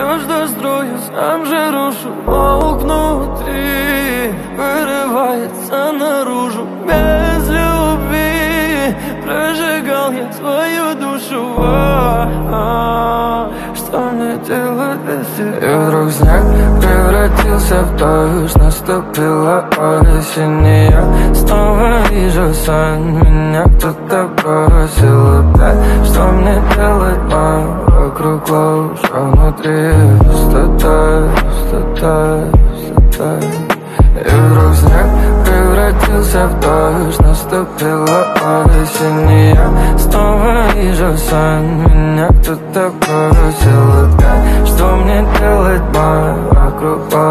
Все, что строю, сам же рушу Волк внутри вырывается наружу Без любви прожигал я свою душу а -а -а. Что мне делать без тебя? И вдруг снег превратился в дождь Наступила осень и я снова вижу сон Меня кто-то бросил Ложь, а внутри пустота, пустота, пустота И вдруг снег превратился в дождь. Наступила осень и я снова вижу сон. Меня кто-то бросил опять. Что мне делать, мой вокруг ложь, а внутри